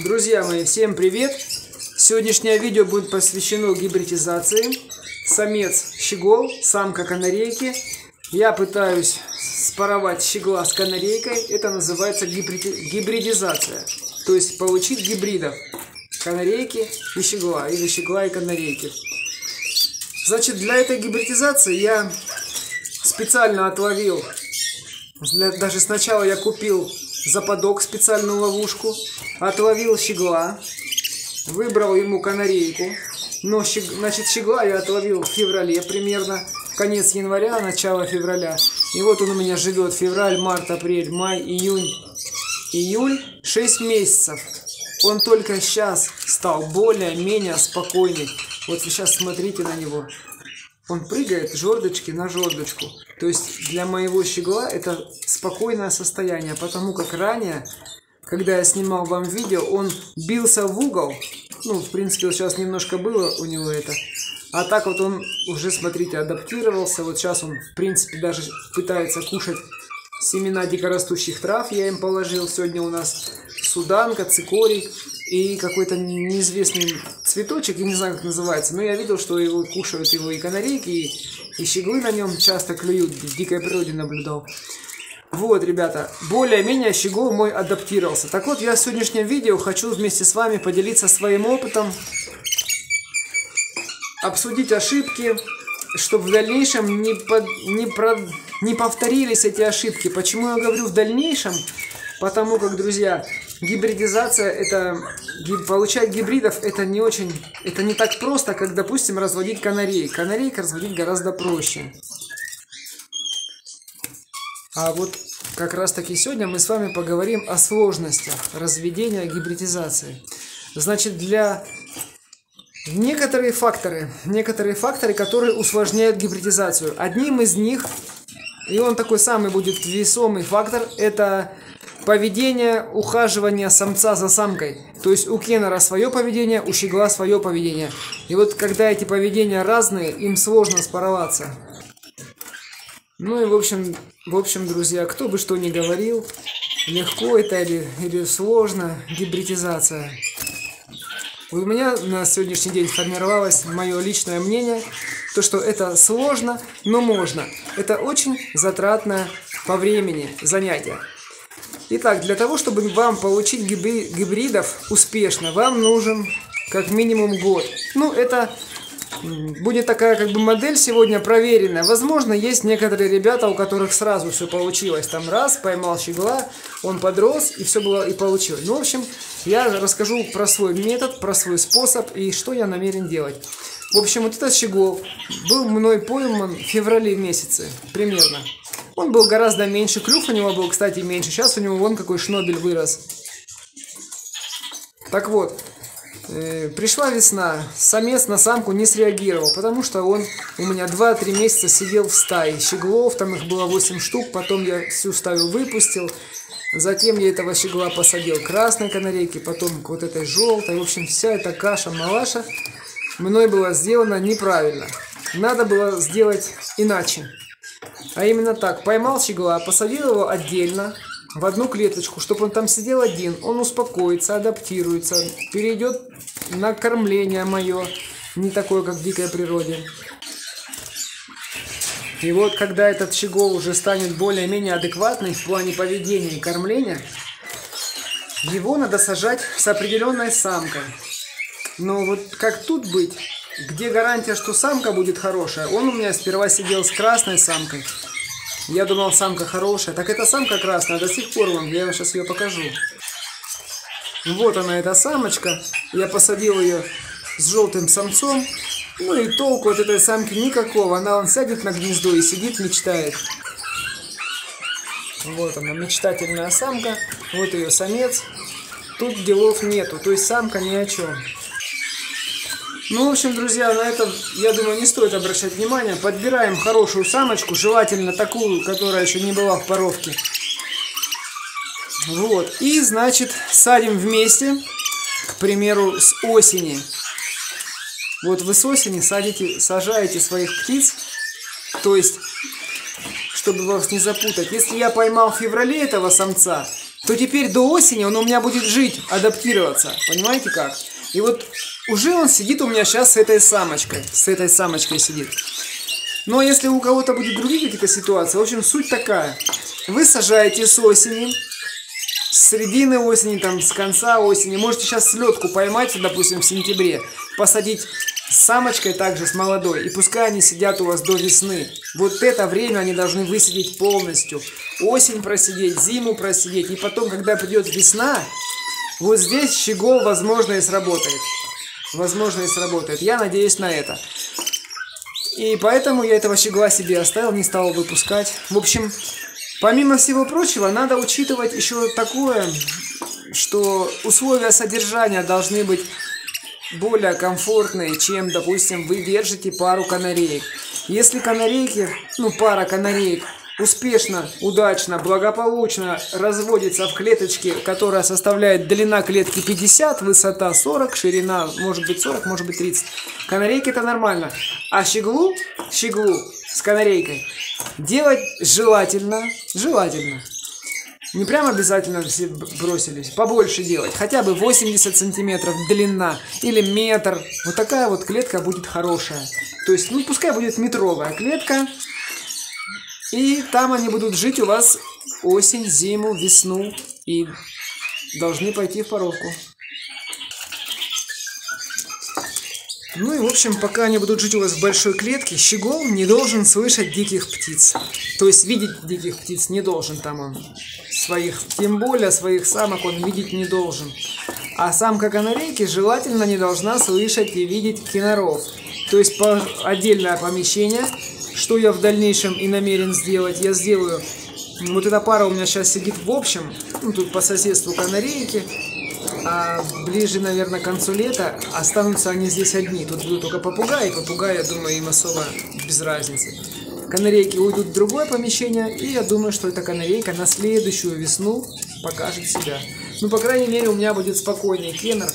Друзья мои, всем привет! Сегодняшнее видео будет посвящено гибридизации. Самец щегол, самка канарейки. Я пытаюсь спаровать щегла с канарейкой. Это называется гибридизация. То есть получить гибридов канарейки и щегла, или щегла и канарейки. Значит, для этой гибридизации я специально отловил, даже сначала я купил западок, специальную ловушку, отловил щегла, выбрал ему канарейку. Но, щег, значит, щегла я отловил в феврале примерно, конец января, начало февраля. И вот он у меня живет февраль, март, апрель, май, июнь, июль, 6 месяцев. Он только сейчас стал более-менее спокойный. Вот сейчас смотрите на него. Он прыгает жердочки на жердочку. То есть для моего щегла это спокойное состояние, потому как ранее, когда я снимал вам видео, он бился в угол. Ну, в принципе, вот сейчас немножко было у него это. А так вот он уже, смотрите, адаптировался. Вот сейчас он, в принципе, даже пытается кушать семена дикорастущих трав. Я им положил. Сегодня у нас суданка, цикорий и какой-то неизвестный цветочек, я не знаю, как называется, но я видел, что его кушают его и канарейки, и, и щеглы на нем часто клюют, в дикой природе наблюдал. Вот, ребята, более-менее щегол мой адаптировался. Так вот, я в сегодняшнем видео хочу вместе с вами поделиться своим опытом, обсудить ошибки, чтобы в дальнейшем не, под, не, про, не повторились эти ошибки. Почему я говорю в дальнейшем? Потому как, друзья, гибридизация, это получать гибридов, это не очень, это не так просто, как, допустим, разводить канарей. Канарейк разводить гораздо проще. А вот как раз таки сегодня мы с вами поговорим о сложностях разведения гибридизации. Значит, для некоторые факторы, некоторые факторы, которые усложняют гибридизацию. Одним из них, и он такой самый будет весомый фактор, это поведение ухаживания самца за самкой. То есть у Кеннера свое поведение, у Щегла свое поведение. И вот когда эти поведения разные, им сложно спороваться. Ну и в общем, в общем, друзья, кто бы что ни говорил, легко это или, или сложно, гибридизация. У меня на сегодняшний день формировалось мое личное мнение, то что это сложно, но можно. Это очень затратное по времени занятие. Итак, для того, чтобы вам получить гибридов успешно, вам нужен как минимум год. Ну, это будет такая как бы модель сегодня проверенная. Возможно, есть некоторые ребята, у которых сразу все получилось. Там раз, поймал щегла, он подрос, и все было и получилось. Ну, в общем, я расскажу про свой метод, про свой способ и что я намерен делать. В общем, вот этот щегол был мной пойман в феврале месяце, примерно. Он был гораздо меньше, клюв у него был, кстати, меньше. Сейчас у него вон какой шнобель вырос. Так вот, э, пришла весна, самец на самку не среагировал, потому что он у меня 2-3 месяца сидел в стае. Щеглов, там их было 8 штук, потом я всю стаю выпустил. Затем я этого щегла посадил красной канарейки, потом к вот этой желтой. В общем, вся эта каша-малаша мной была сделана неправильно. Надо было сделать иначе. А именно так, поймал щегла, посадил его отдельно, в одну клеточку, чтобы он там сидел один, он успокоится, адаптируется, перейдет на кормление мое, не такое, как в дикой природе. И вот, когда этот щегол уже станет более-менее адекватный в плане поведения и кормления, его надо сажать с определенной самкой. Но вот как тут быть? Где гарантия, что самка будет хорошая? Он у меня сперва сидел с красной самкой. Я думал, самка хорошая. Так это самка красная, до сих пор вам. Я сейчас ее покажу. Вот она, эта самочка. Я посадил ее с желтым самцом. Ну и толку от этой самки никакого. Она он сядет на гнездо и сидит, мечтает. Вот она, мечтательная самка. Вот ее самец. Тут делов нету. То есть самка ни о чем. Ну, в общем, друзья, на этом, я думаю, не стоит обращать внимание. Подбираем хорошую самочку, желательно такую, которая еще не была в поровке. Вот. И, значит, садим вместе, к примеру, с осени. Вот вы с осени садите, сажаете своих птиц, то есть, чтобы вас не запутать. Если я поймал в феврале этого самца, то теперь до осени он у меня будет жить, адаптироваться. Понимаете как? И вот уже он сидит у меня сейчас с этой самочкой. С этой самочкой сидит. Но если у кого-то будет другие какие-то ситуации, в общем, суть такая. Вы сажаете с осени, с середины осени, там, с конца осени. Можете сейчас слетку поймать, допустим, в сентябре, посадить с самочкой также, с молодой. И пускай они сидят у вас до весны. Вот это время они должны высидеть полностью. Осень просидеть, зиму просидеть. И потом, когда придет весна, вот здесь щегол, возможно, и сработает. Возможно, и сработает. Я надеюсь на это. И поэтому я этого щегла себе оставил, не стал выпускать. В общем, помимо всего прочего, надо учитывать еще такое, что условия содержания должны быть более комфортные, чем, допустим, вы держите пару канареек. Если канарейки, ну, пара канареек успешно, удачно, благополучно разводится в клеточке, которая составляет длина клетки 50, высота 40, ширина может быть 40, может быть 30. Канарейки это нормально. А щеглу, щеглу с канарейкой делать желательно, желательно. Не прям обязательно все бросились, побольше делать. Хотя бы 80 сантиметров длина или метр. Вот такая вот клетка будет хорошая. То есть, ну пускай будет метровая клетка, и там они будут жить у вас осень, зиму, весну и должны пойти в поровку. Ну и в общем, пока они будут жить у вас в большой клетке, щегол не должен слышать диких птиц. То есть видеть диких птиц не должен там он. Своих, тем более своих самок он видеть не должен. А самка канарейки желательно не должна слышать и видеть киноров. То есть по отдельное помещение что я в дальнейшем и намерен сделать? Я сделаю... Вот эта пара у меня сейчас сидит в общем. Ну, тут по соседству канарейки. А ближе, наверное, к концу лета останутся они здесь одни. Тут будут только попугаи. Попугаи, я думаю, им особо без разницы. Канарейки уйдут в другое помещение. И я думаю, что эта канарейка на следующую весну покажет себя. Ну, по крайней мере, у меня будет спокойный кеннер.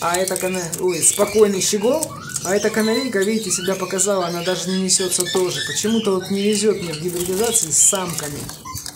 А это кана... Ой, спокойный щегол а эта канарейка, видите, себя показала, она даже не несется тоже. Почему-то вот не везет мне в гибридизации с самками.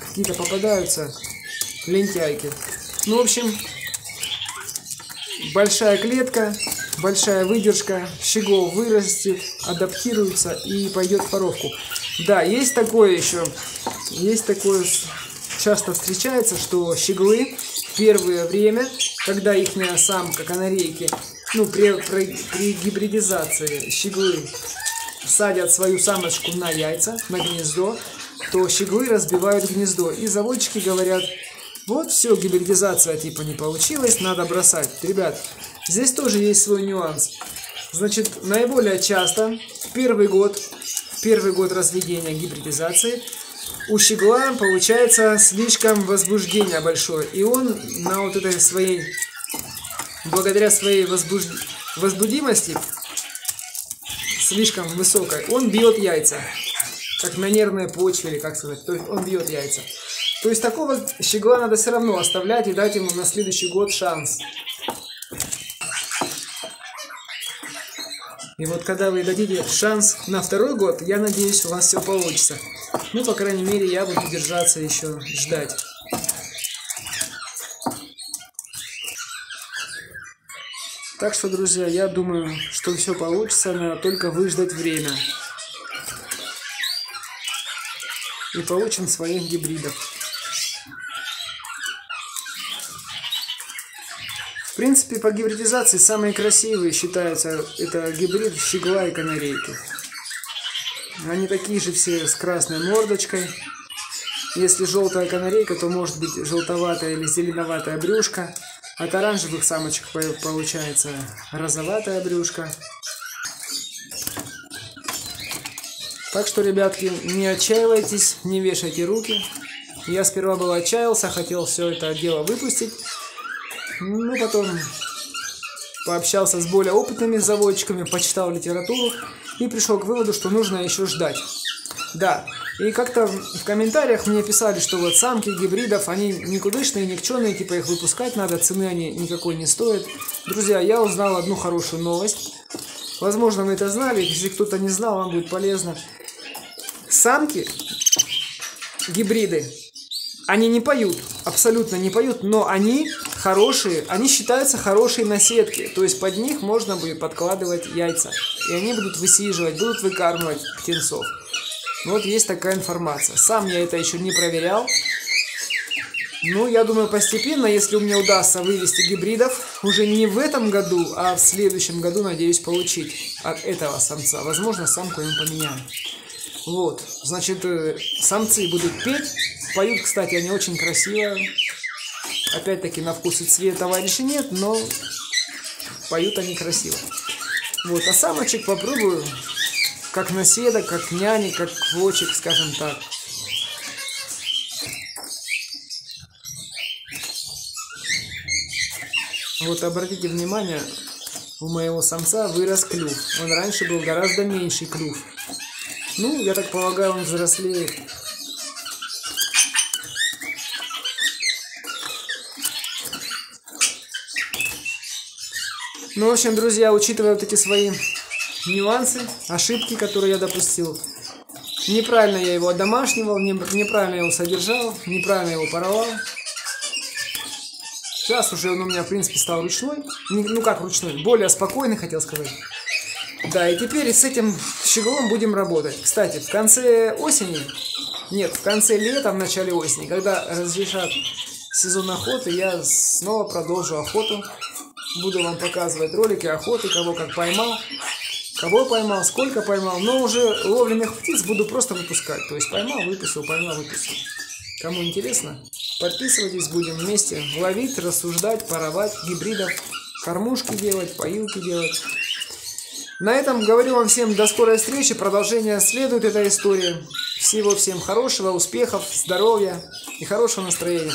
Какие-то попадаются лентяйки. Ну, в общем, большая клетка, большая выдержка, щегол вырастет, адаптируется и пойдет в поровку. Да, есть такое еще, есть такое, часто встречается, что щеглы первое время, когда их самка канарейки ну, при, при, при гибридизации щеглы садят свою самочку на яйца, на гнездо, то щеглы разбивают гнездо. И заводчики говорят, вот все, гибридизация типа не получилась, надо бросать. Ребят, здесь тоже есть свой нюанс. Значит, наиболее часто первый год, первый год разведения гибридизации у щегла получается слишком возбуждение большое. И он на вот этой своей благодаря своей возбуж... возбудимости слишком высокой, он бьет яйца. Как на нервной почве, или как сказать. То есть он бьет яйца. То есть такого щегла надо все равно оставлять и дать ему на следующий год шанс. И вот когда вы дадите шанс на второй год, я надеюсь, у вас все получится. Ну, по крайней мере, я буду держаться еще, ждать. Так что, друзья, я думаю, что все получится, надо только выждать время. И получим своих гибридов. В принципе, по гибридизации самые красивые считаются это гибрид щегла и канарейки. Они такие же все с красной мордочкой. Если желтая канарейка, то может быть желтоватая или зеленоватая брюшка. От оранжевых самочек получается розоватая брюшка. Так что, ребятки, не отчаивайтесь, не вешайте руки. Я сперва был отчаялся, хотел все это дело выпустить. Ну, потом пообщался с более опытными заводчиками, почитал литературу и пришел к выводу, что нужно еще ждать. Да, и как-то в комментариях мне писали, что вот самки гибридов, они никудышные, никченые, типа их выпускать надо, цены они никакой не стоят. Друзья, я узнал одну хорошую новость. Возможно, вы это знали, если кто-то не знал, вам будет полезно. Самки, гибриды, они не поют, абсолютно не поют, но они хорошие, они считаются хорошие на сетке. То есть под них можно будет подкладывать яйца. И они будут высиживать, будут выкармливать птенцов. Вот есть такая информация. Сам я это еще не проверял. Ну, я думаю, постепенно, если у меня удастся вывести гибридов, уже не в этом году, а в следующем году, надеюсь, получить от этого самца. Возможно, самку ему поменяю. Вот, значит, э, самцы будут петь. Поют, кстати, они очень красиво. Опять-таки, на вкус и цвет товарища нет, но поют они красиво. Вот, а самочек попробую, как наседок, как няни, как квочек, скажем так. Вот обратите внимание, у моего самца вырос клюв. Он раньше был гораздо меньший клюв. Ну, я так полагаю, он взрослеет. Ну, в общем, друзья, учитывая вот эти свои нюансы, ошибки, которые я допустил, неправильно я его одомашнивал, неправильно я его содержал, неправильно его порвал. Сейчас уже он у меня, в принципе, стал ручной. Ну как ручной, более спокойный, хотел сказать. Да, и теперь с этим щеголом будем работать. Кстати, в конце осени, нет, в конце лета, в начале осени, когда разрешат сезон охоты, я снова продолжу охоту. Буду вам показывать ролики охоты, кого как поймал, кого поймал, сколько поймал. Но уже ловленных птиц буду просто выпускать. То есть поймал, выпустил, поймал, выпустил. Кому интересно, подписывайтесь, будем вместе ловить, рассуждать, паровать, гибридов, кормушки делать, поилки делать. На этом говорю вам всем до скорой встречи. Продолжение следует этой истории. Всего всем хорошего, успехов, здоровья и хорошего настроения.